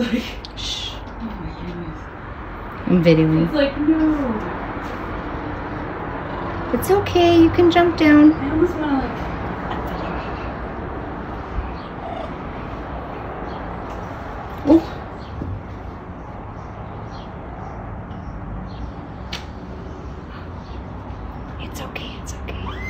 like, shh. Oh my goodness. I'm videoing. It's like, no. It's okay, you can jump down. I almost want to like... Oh. It's okay, it's okay.